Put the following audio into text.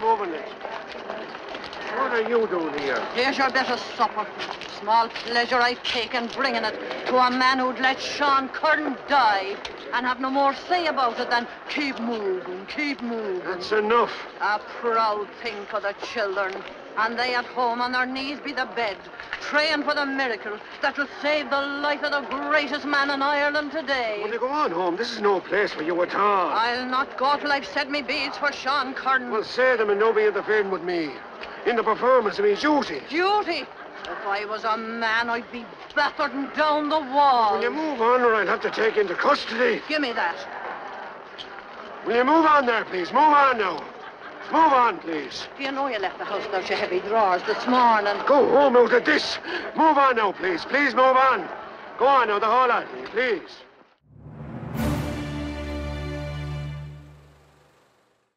moving it. What are you doing here? Here's your bit of supper. Small pleasure I take in bringing it to a man who'd let Sean Curran die and have no more say about it than keep moving, keep moving. That's enough. A proud thing for the children. And they at home on their knees be the bed, praying for the miracle that will save the life of the greatest man in Ireland today. Will you go on home? This is no place for you at all. I'll not go till I've said me beads for Sean Curran. Well, say them and don't be interfering with me. In the performance of my duty. Duty. If I was a man, I'd be battered and down the wall. Will you move on or I'll have to take into custody? Give me that. Will you move on there, please? Move on now. Move on, please. Do you know you left the house without your heavy drawers this morning? Go home out of this. Move on now, please. Please move on. Go on now, the whole lot of you, please.